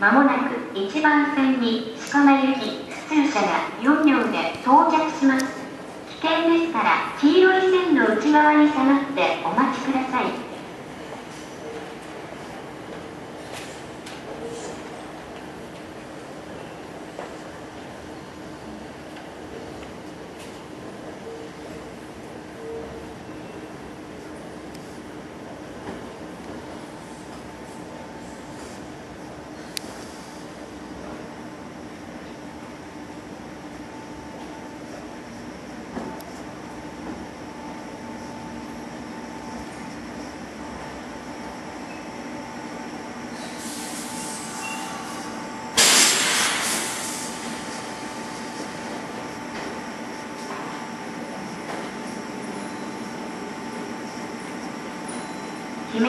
まもなく1番線に鹿間行き普通車が4両で到着します。危険ですから黄色い線の内側に下がってお姫路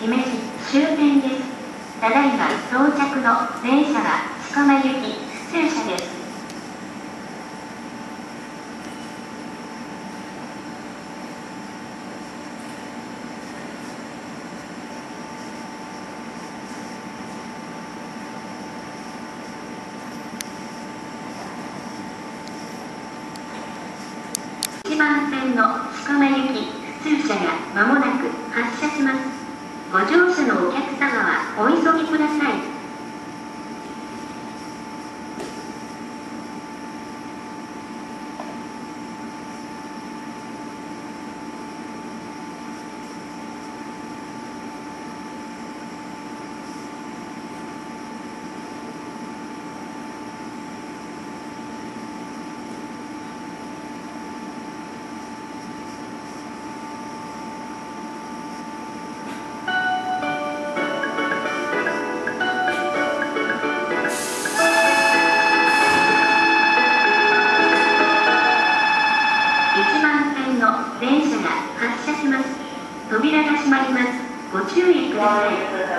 姫路終点です。ただいま到着の電車は鹿間行き普通車です。1番線の鹿間行き普通車が間もなくます。ご乗車のお客様はお急ぎください。の電車が発車します。扉が閉まります。ご注意ください。